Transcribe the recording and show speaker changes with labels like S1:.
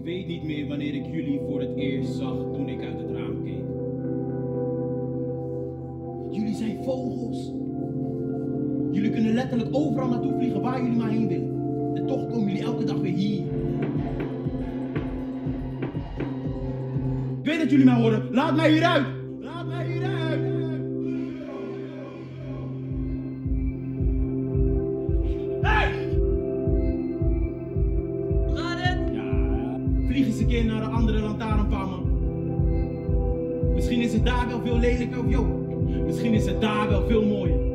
S1: Ik weet niet meer wanneer ik jullie voor het eerst zag toen ik uit het raam keek. Jullie zijn vogels. Jullie kunnen letterlijk overal naartoe vliegen waar jullie maar heen willen. En toch komen jullie elke dag weer hier. Ik weet dat jullie mij horen. Laat mij hieruit. Laat mij hieruit. Vlieg eens een keer naar de andere lantaarnpaal, man. Misschien is het daar wel veel lelijker, of joh. Misschien is het daar wel veel mooier.